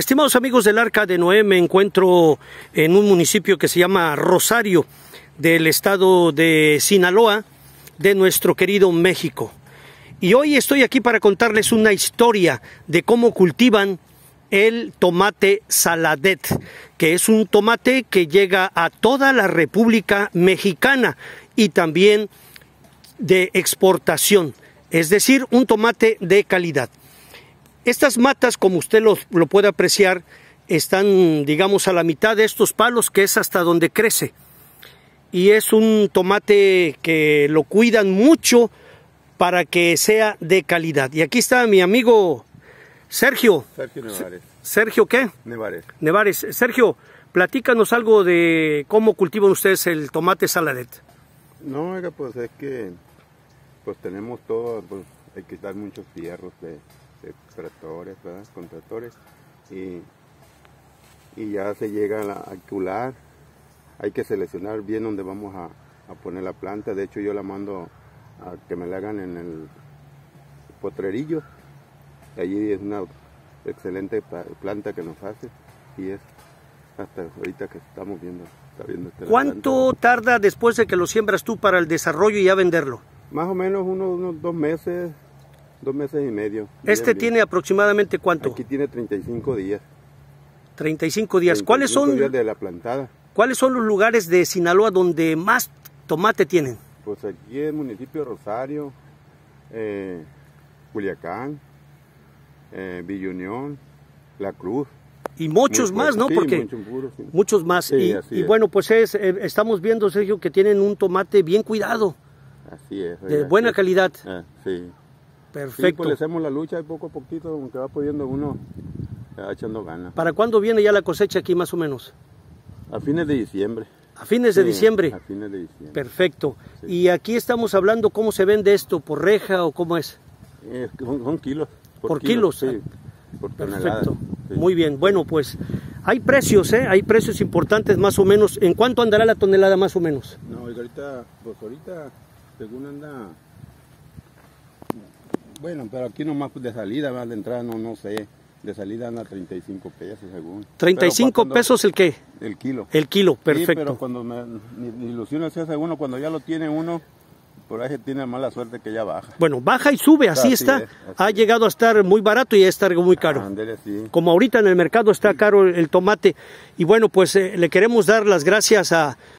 Estimados amigos del Arca de Noé, me encuentro en un municipio que se llama Rosario, del estado de Sinaloa, de nuestro querido México. Y hoy estoy aquí para contarles una historia de cómo cultivan el tomate saladet, que es un tomate que llega a toda la República Mexicana y también de exportación, es decir, un tomate de calidad. Estas matas, como usted lo, lo, puede apreciar, están, digamos, a la mitad de estos palos, que es hasta donde crece. Y es un tomate que lo cuidan mucho para que sea de calidad. Y aquí está mi amigo Sergio. Sergio Nevares. ¿Sergio qué? Nevares. Nevares. Sergio, platícanos algo de cómo cultivan ustedes el tomate saladet. No, oiga, pues es que pues tenemos todo, pues hay que dar muchos fierros de de tractores, ¿verdad? con tractores y, y ya se llega a alquilar. Hay que seleccionar bien dónde vamos a, a, poner la planta. De hecho, yo la mando a que me la hagan en el potrerillo. Allí es una excelente planta que nos hace y es hasta ahorita que estamos viendo. Está viendo este ¿Cuánto tarda después de que lo siembras tú para el desarrollo y ya venderlo? Más o menos unos, unos dos meses, Dos meses y medio. ¿Este tiene bien. aproximadamente cuánto? Aquí tiene 35 días. 35 días. 35 ¿Cuáles son? días de la plantada. ¿Cuáles son los lugares de Sinaloa donde más tomate tienen? Pues aquí el municipio de Rosario, eh, Culiacán, eh, Villa Unión, La Cruz. Y muchos Muy más, ¿no? sí, Porque mucho puro, sí. muchos más. Sí, y, bueno, pues es, eh, estamos viendo, Sergio, que tienen un tomate bien cuidado, Así es. de buena calidad. Ah, sí. Sí, Perfecto. pues le hacemos la lucha y poco a poquito, aunque va pudiendo uno, va echando ganas. ¿Para cuándo viene ya la cosecha aquí más o menos? A fines de diciembre. A fines de Sí, diciembre. A fines de diciembre. Perfecto. Sí. Y aquí estamos hablando cómo se vende esto, por reja o cómo es. Eh, son, son kilos. Por kilos, Sí, ah. por. Perfecto. sí. Muy bien. Bueno, pues hay precios, ¿eh? Hay precios importantes más o menos. ¿En cuánto andará la tonelada más o menos? No, ahorita, pues ahorita, según anda, bueno, pero aquí nomás de salida, ¿verdad? de entrada no, no sé, de salida anda 35 pesos según. 35 Pero cuando- pesos el qué? El kilo. El kilo, Sí, pero perfecto. cuando me, ni, se hace uno, cuando ya lo tiene uno, por ahí tiene mala suerte que ya baja. Bueno, baja y sube, así, Así está. es, así ha es. llegado a estar muy barato y a estar muy caro. Sí. Como ahorita en el mercado está caro el tomate. Y bueno, pues eh, le queremos dar las gracias a